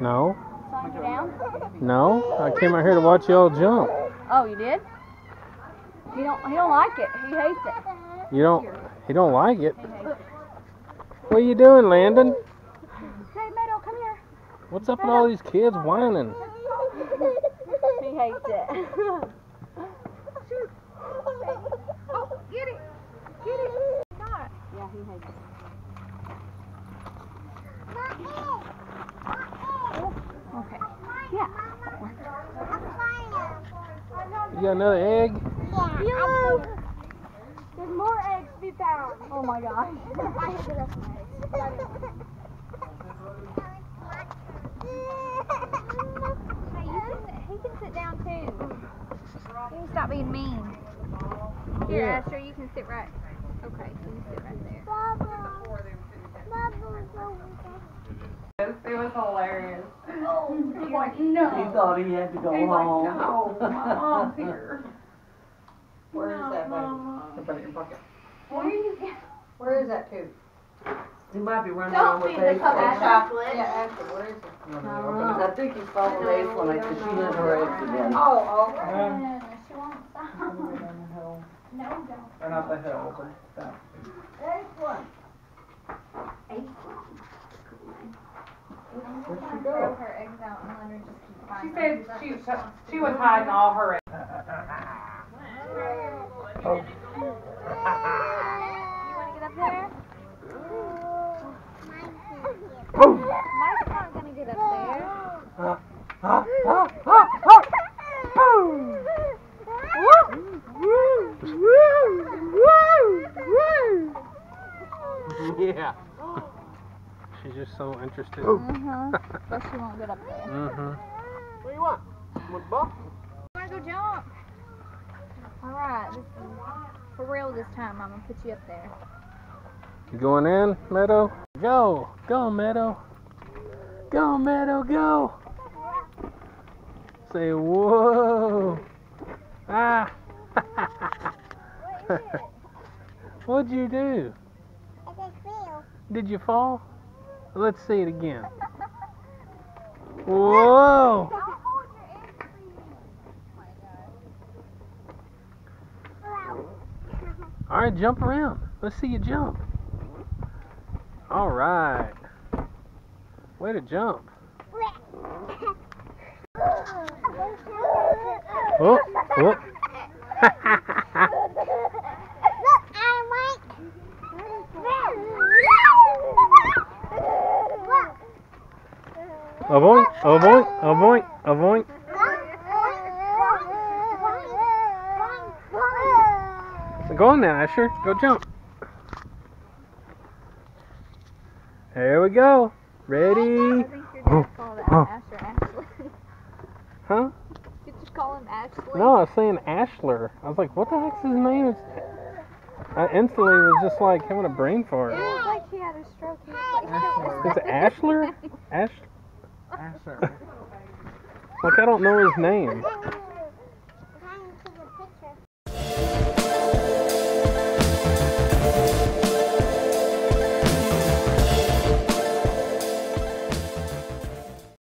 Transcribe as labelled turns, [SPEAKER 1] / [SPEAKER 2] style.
[SPEAKER 1] No.
[SPEAKER 2] Down?
[SPEAKER 1] No. I came out here to watch y'all jump.
[SPEAKER 2] Oh, you did? He don't. He don't like it. He hates it.
[SPEAKER 1] You don't. He don't like it.
[SPEAKER 2] It.
[SPEAKER 1] What are you doing, Landon?
[SPEAKER 2] Hey, Meadow, come here.
[SPEAKER 1] What's up with all these kids whining?
[SPEAKER 2] He hates it.
[SPEAKER 3] Oh, get it. Get it. God.
[SPEAKER 2] yeah, he hates it. Okay. Yeah.
[SPEAKER 1] You got another egg?
[SPEAKER 3] Yeah. There's more eggs to be found.
[SPEAKER 2] Oh my gosh.
[SPEAKER 3] I hit the rest of my eggs.
[SPEAKER 4] Hey, you can, he can sit down too. You can stop being mean. Here,
[SPEAKER 1] Yeah.
[SPEAKER 4] Asher, you can sit right. Okay, you can sit right there.
[SPEAKER 5] It was hilarious.
[SPEAKER 3] Oh,
[SPEAKER 5] He's like, no.
[SPEAKER 6] He thought he had to go
[SPEAKER 5] He's like,
[SPEAKER 6] home.
[SPEAKER 5] no, my mom's here.
[SPEAKER 6] Where is that, baby?
[SPEAKER 5] Mama.
[SPEAKER 6] Put it in your pocket.
[SPEAKER 5] Where you get?
[SPEAKER 6] Where is that tooth? He might be running
[SPEAKER 3] Don't
[SPEAKER 6] around with
[SPEAKER 3] feed the
[SPEAKER 6] Ace.
[SPEAKER 3] puppy chocolate.
[SPEAKER 6] Yeah, Ashley, where is he?
[SPEAKER 1] Uh-huh.
[SPEAKER 6] I think he's following Ace when I, cause she had her accident.
[SPEAKER 3] Oh, okay.
[SPEAKER 5] Um,
[SPEAKER 3] She won't. No, don't.
[SPEAKER 5] Or not the hill, but that.
[SPEAKER 6] Where'd she
[SPEAKER 4] Throw
[SPEAKER 6] go?
[SPEAKER 4] her eggs out and let her just keep
[SPEAKER 5] She said
[SPEAKER 4] them.
[SPEAKER 5] she, she was hiding all her.
[SPEAKER 6] Oh.
[SPEAKER 4] You want to get up there? Mike's not going to get up there.
[SPEAKER 6] Oh.
[SPEAKER 1] Yeah. She's just so interested.
[SPEAKER 4] Uh-huh. But she won't get up there.
[SPEAKER 1] Mm-hmm.
[SPEAKER 6] What do you want? Want ball?
[SPEAKER 4] I Want to go jump? All right. This is for real this time. I'm going to put you up there.
[SPEAKER 1] You going in, Meadow? Go. Go, Meadow. Go, Meadow, go. Say, whoa. Ah. What'd you do? Did you fall? Let's see it again. Whoa. All right, jump around. Let's see you jump. All right. Way to jump. Oh, oh. A boink, a boink, a boink, a boink. Go on now, Asher. Go jump. There we go.
[SPEAKER 4] I
[SPEAKER 1] Ready?
[SPEAKER 4] think your dad called it
[SPEAKER 1] Oh.
[SPEAKER 4] Asher Ashley.
[SPEAKER 1] Huh?
[SPEAKER 4] Did you call him Ashley?
[SPEAKER 1] No, I was saying Ashler. I was like, what the heck's his name? It's- I instantly was just like having a brain fart.
[SPEAKER 4] It was like he had a stroke. He was like,
[SPEAKER 1] Is it Ashler? Ash? Like I don't know his name.